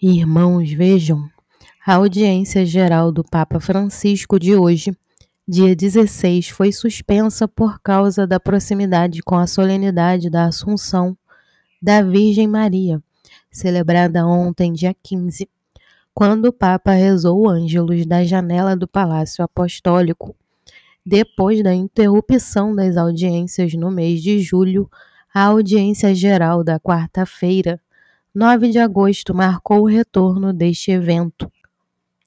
Irmãos, vejam, a audiência geral do Papa Francisco de hoje, dia 16, foi suspensa por causa da proximidade com a solenidade da Assunção da Virgem Maria, celebrada ontem, dia 15, quando o Papa rezou o Ângelus da janela do Palácio Apostólico. Depois da interrupção das audiências no mês de julho, a audiência geral da quarta-feira 9 de agosto marcou o retorno deste evento.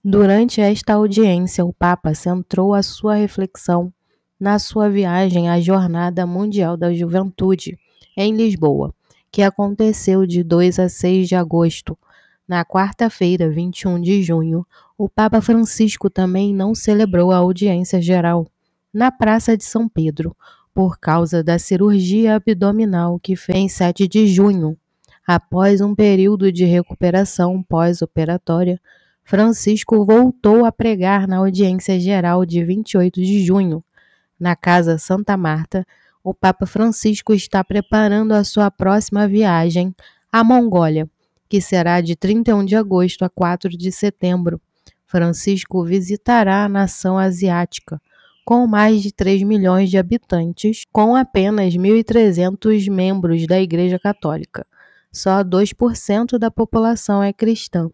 Durante esta audiência, o Papa centrou a sua reflexão na sua viagem à Jornada Mundial da Juventude, em Lisboa, que aconteceu de 2 a 6 de agosto. Na quarta-feira, 21 de junho, o Papa Francisco também não celebrou a audiência geral na Praça de São Pedro, por causa da cirurgia abdominal que fez em 7 de junho, Após um período de recuperação pós-operatória, Francisco voltou a pregar na audiência geral de 28 de junho. Na Casa Santa Marta, o Papa Francisco está preparando a sua próxima viagem à Mongólia, que será de 31 de agosto a 4 de setembro. Francisco visitará a nação asiática, com mais de 3 milhões de habitantes, com apenas 1.300 membros da Igreja Católica. Só 2% da população é cristã.